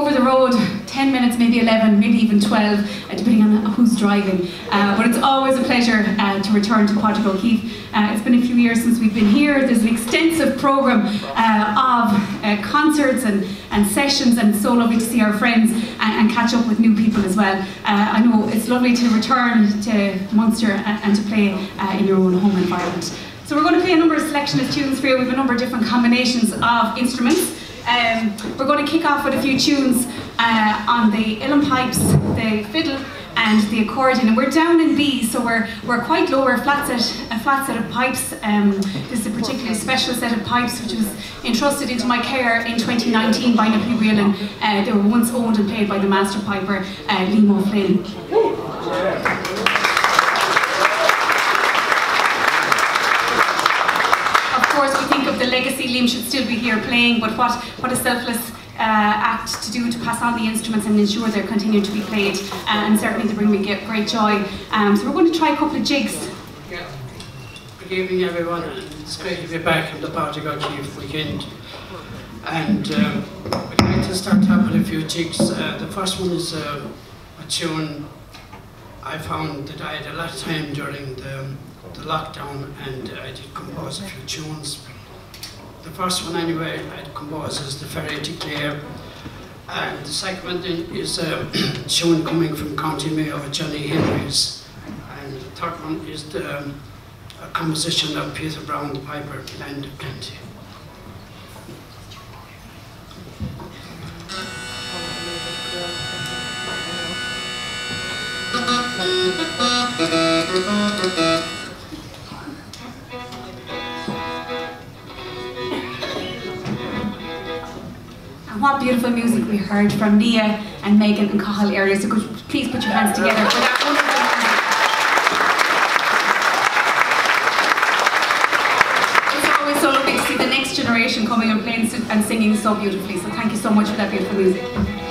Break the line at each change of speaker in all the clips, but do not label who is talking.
over the road 10 minutes, maybe 11, maybe even 12, uh, depending on who's driving. Uh, but it's always a pleasure uh, to return to Pádraig O'Keeffe. Uh, it's been a few years since we've been here. There's an extensive programme uh, of uh, concerts and, and sessions, and it's so lovely to see our friends and, and catch up with new people as well. I know it's lovely to return to Munster and, and to play in your own home environment. So we're going to play a number of selection of tunes for you. We have a number of different combinations of instruments. Um, we're going to kick off with a few tunes uh, on the uilleann pipes, the fiddle and the accordion. And we're down in B, so we're, we're quite low, we're a flat set, a flat set of pipes. Um, this is a particularly special set of pipes which was entrusted into my care in 2019 by Nicky Whelan. Uh, they were once owned and played by the master piper, uh, Liam O'Flynn. The legacy Liam should still be here playing, but what, what a selfless uh, act to do to pass on the instruments and ensure they're continuing to be played, uh, and certainly to bring me great joy. Um, so we're going to try a couple of jigs.
Yeah. Good evening, everyone. It's great to be back on the Pádraig O'Keeffe weekend. And um, I'd like to start off with a few jigs. Uh, the first one is uh, a tune I found that I had a lot of time during the, the lockdown and I did compose a few tunes the first one anyway I composed is the Ferry to Clare. And the second one is a tune coming from County Mayo, Johnny Henry's. And the third one is the, um, a composition of Peter Brown, the Piper, Land of Plenty.
What beautiful music we heard from Nia and Megan and Cathal earlier. So could please put your hands together for that wonderful music. It's always so lovely to see the next generation coming and playing and singing so beautifully. So thank you so much for that beautiful music.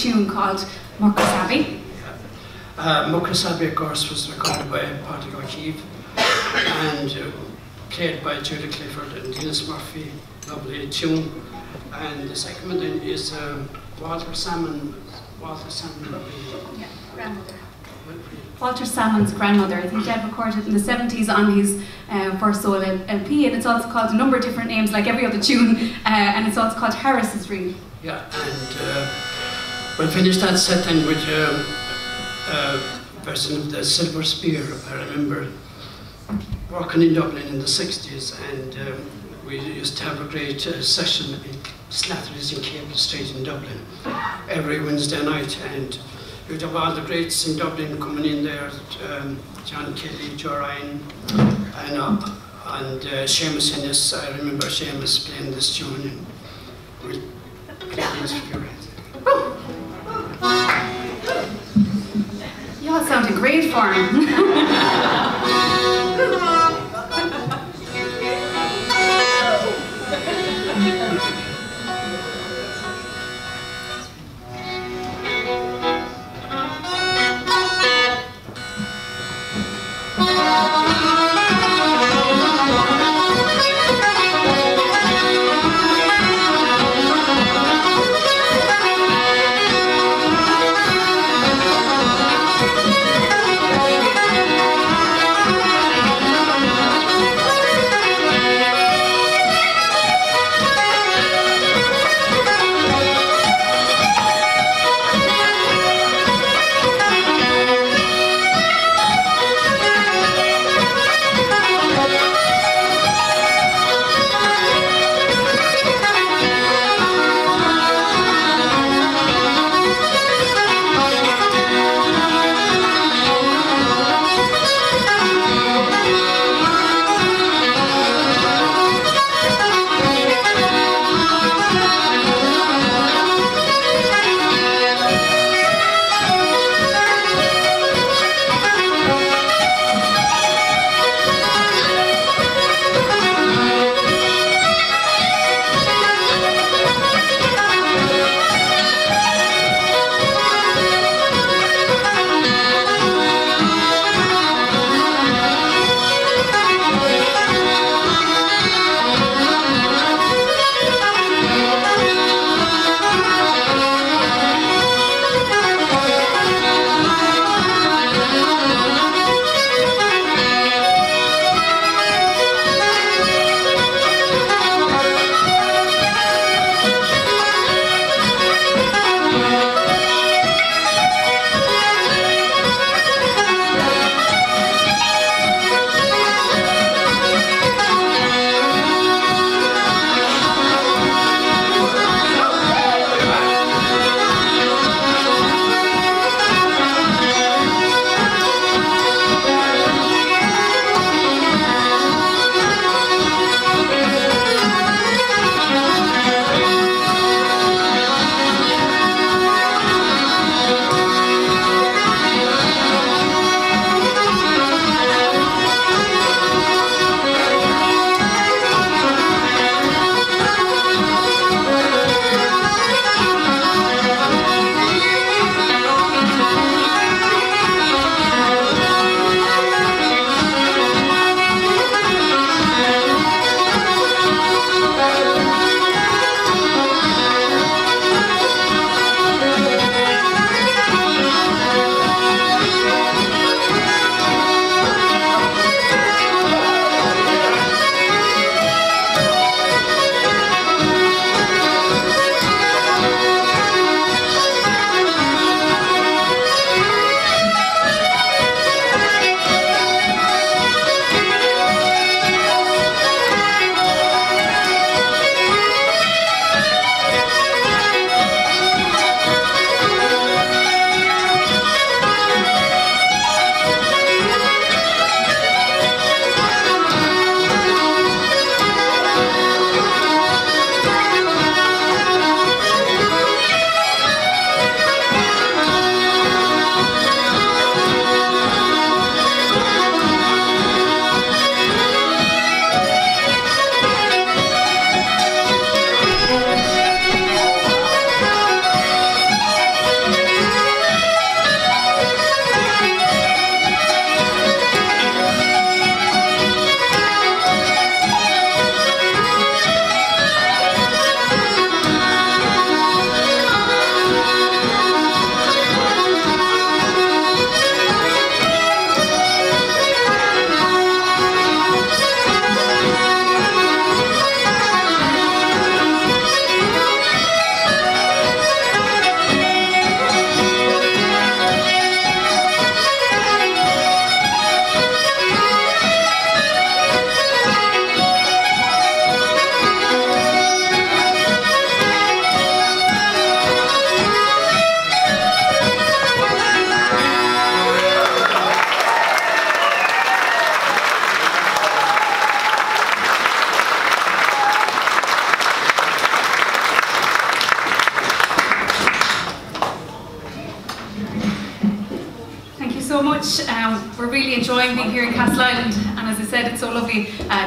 Tune called Murkasabi.
Uh, Murkasabi, of course, was recorded by Patrick O'Keeffe and uh, played by Julia Clifford and Denis Murphy. Lovely tune. And the second one is uh, Walter Salmon. Walter Salmon.
Yeah, grandmother. Walter Salmon's grandmother. I think Deb recorded in the 70s on his uh, First solo LP, and it's also called a number of different names, like every other tune, uh, and it's also called Harris's Reel.
Yeah, and uh, finish that set then with a, uh, version of the Silver Spear. I remember working in Dublin in the 60s, and um, we used to have a great uh, session in Slattery's in Capel Street in Dublin every Wednesday night, and You'd have all the greats in Dublin coming in there, um, John Kelly, Joe Ryan, and, uh, and uh, Seamus Ennis. I remember Seamus playing this tune and we played
great for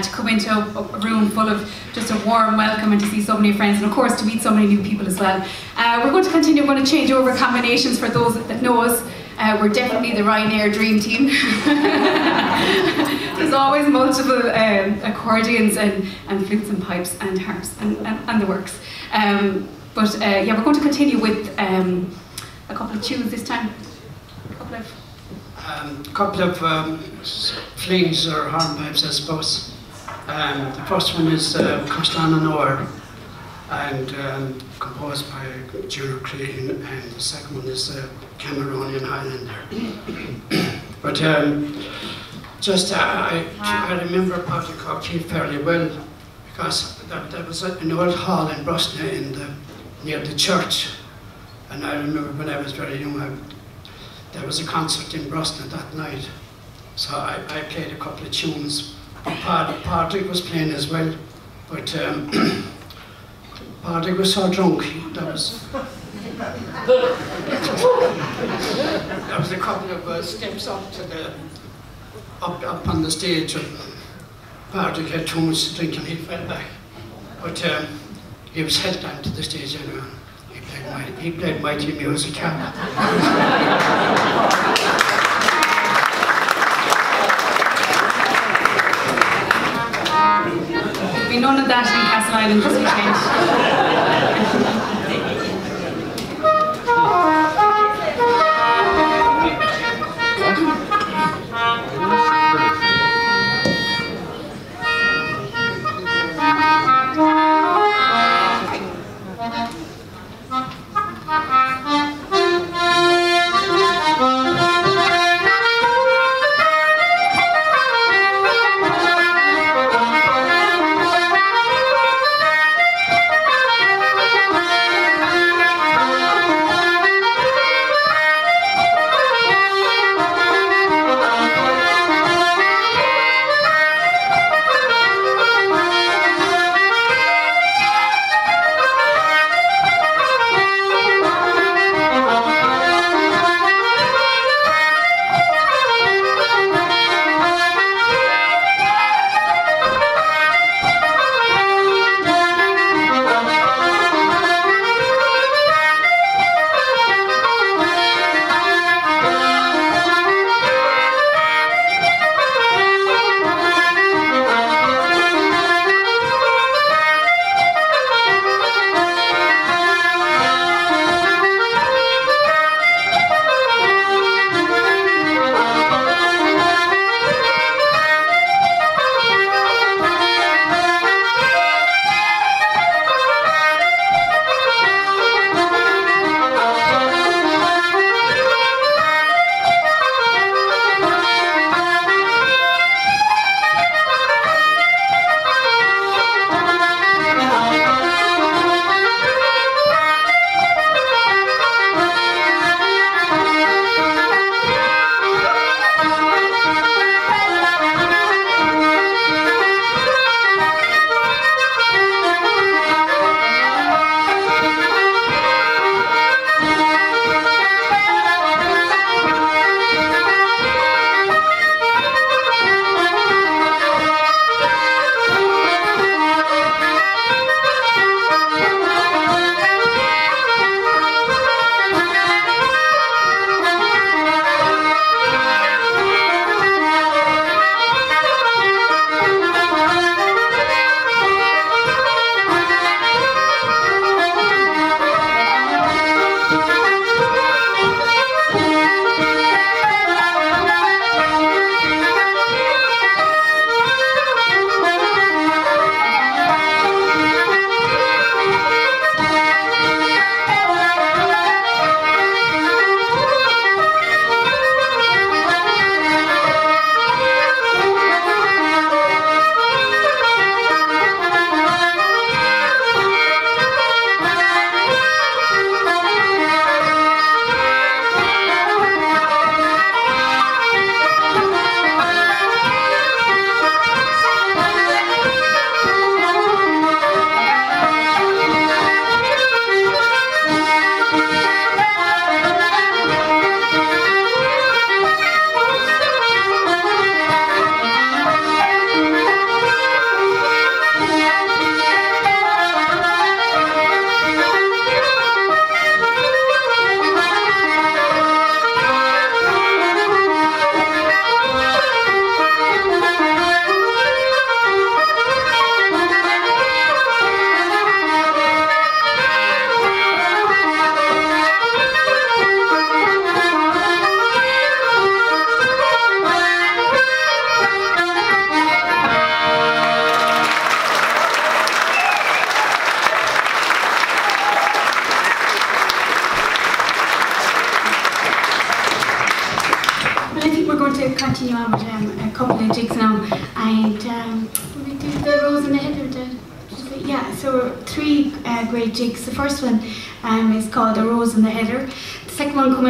to come into a, a, room full of just a warm welcome and to see so many friends, and of course to meet so many new people as well. Uh, we're going to continue. We're going to change over combinations for those that know us. Uh, we're definitely the Ryanair dream team. There's always multiple um, accordions and, and flutes and pipes and harps and, and, and the works. Um, but uh, yeah, we're going to continue with um, a couple of tunes this time. A couple of
um, couple of um, flings or hornpipes, I suppose. Um, the first one is Caisleán an Óir and um, composed by Junior Crehan, and the second one is uh, Cameronian Highlander. but um, just uh, I, I remember Patrick O'Keeffe fairly well because there, there was an old hall in Brosna in the, near the church, and I remember when I was very young, I, there was a concert in Brosna that night, so I, I played a couple of tunes. Patrick was playing as well, but um, Patrick was so drunk, that was... there was a couple of uh, steps up to the... Up, up on the stage, and Patrick had too much to drink and he fell back. But um, he was held down to the stage anyway. He played mighty, he played mighty music.
that in Castleisland this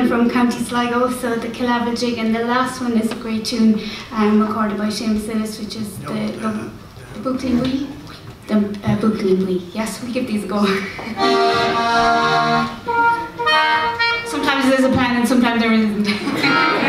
one from County Sligo, so the Killavil jig, and the last one is a great tune um, recorded by Seamus Ennis, which is the, the Brooklyn Wee. The uh, Wee. Yes, we give these a go. sometimes there's a plan and sometimes there isn't.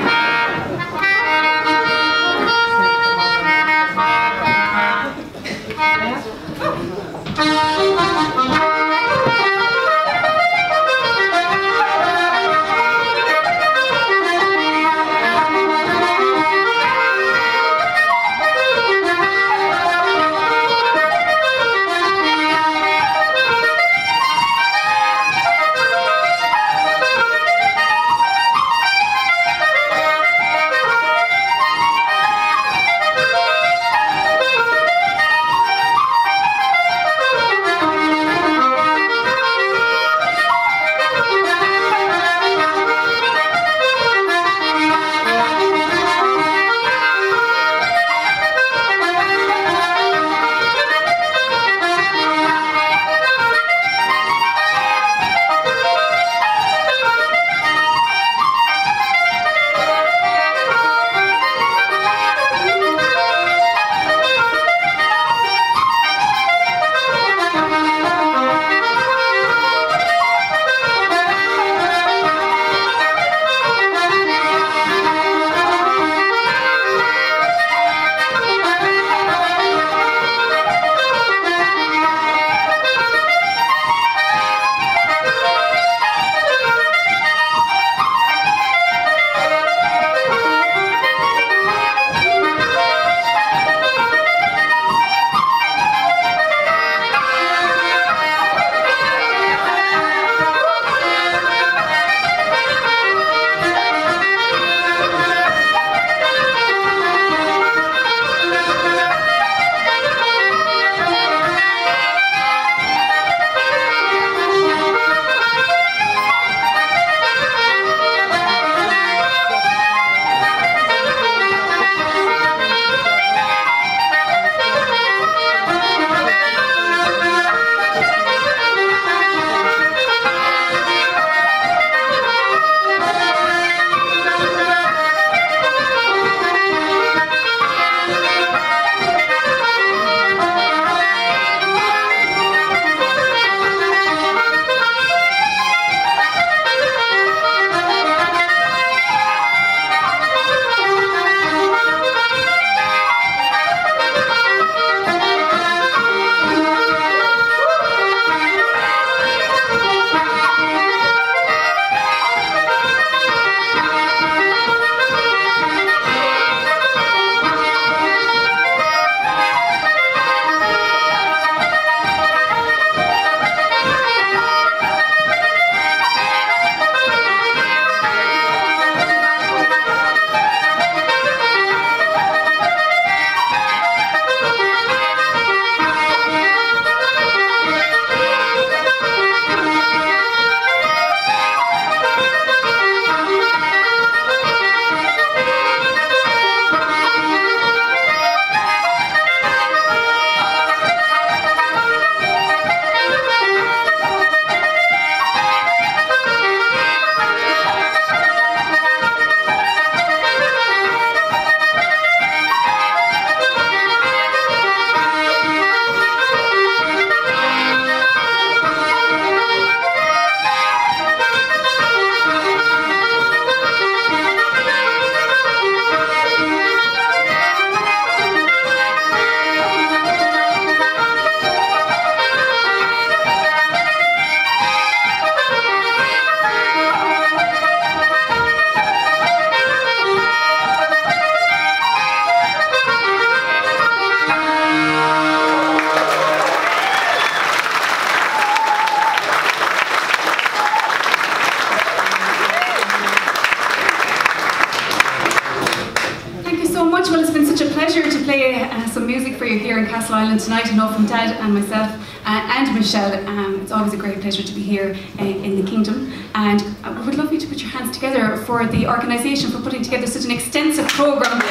myself uh, and Michelle, um, it's always a great pleasure to be here uh, in the kingdom. And I would love you to put your hands together for the organisation for putting together such an extensive programme uh,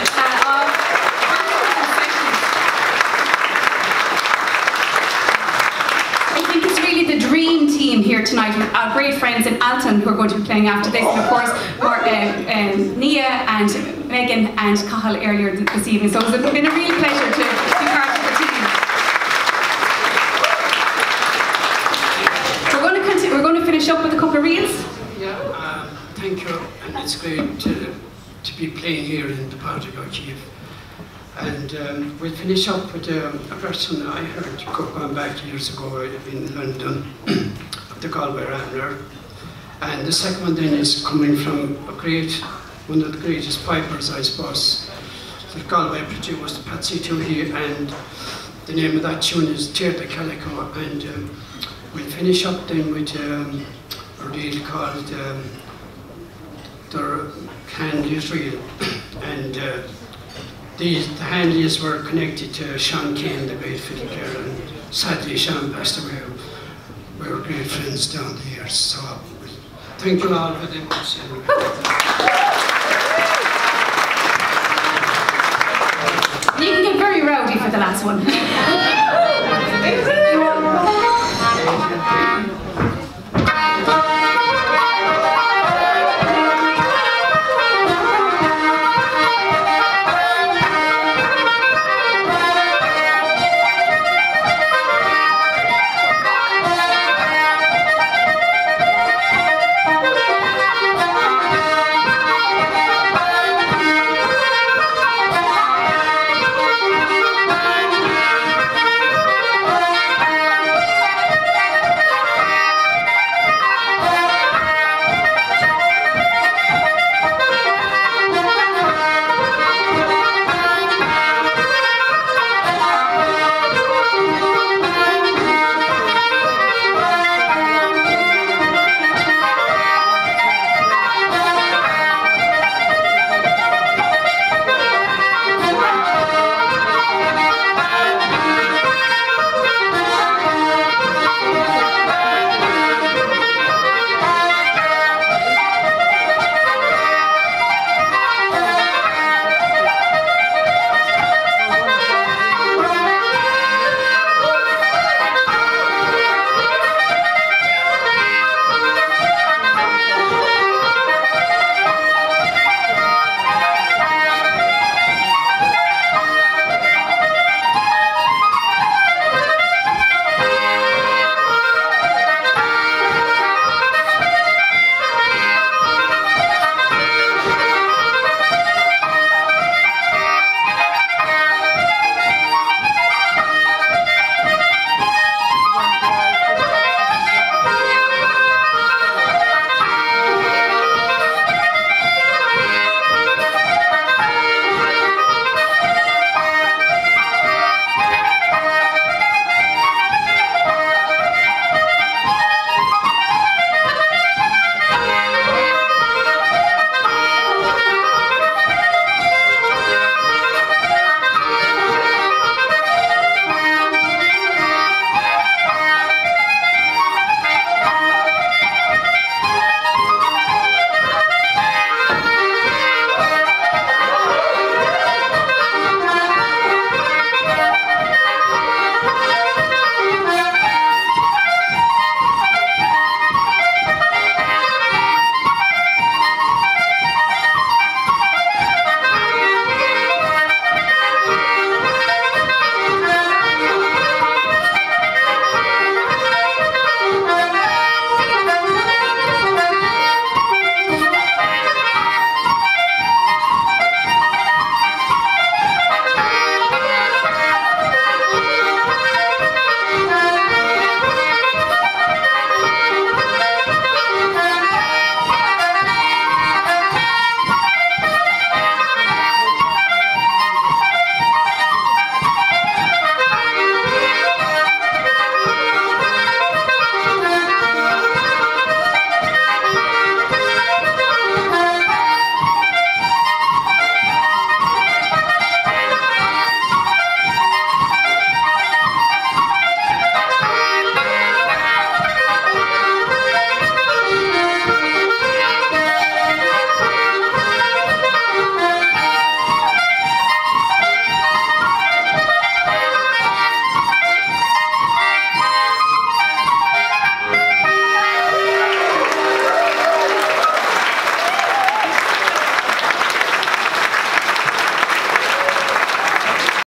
I think it's really the dream team here tonight with our great friends in Altan who are going to be playing after this, and of course, for, um, um, Nia and Megan and Cathal earlier this evening. So it's been a real pleasure to be part of the team. We're going to continue, we're going to finish
Yeah, um, thank you, and it's great to, to be playing here in the Pádraig O'Keeffe. And um, we'll finish up with um, a person I heard go- going back years ago in London, the Galway Rambler. And the second one then is coming from a great, one of the greatest pipers, I suppose, that Galway produced, Patsy Touhey, and the name of that tune is Tear the Calico. And um, we'll finish up then with indeed called um, the Handys Reel. and uh, these the were connected to Sean Keane, the great fiddle and sadly Sean passed away. We were great friends down the years, so thank you all the much.
you can get very rowdy for the last one.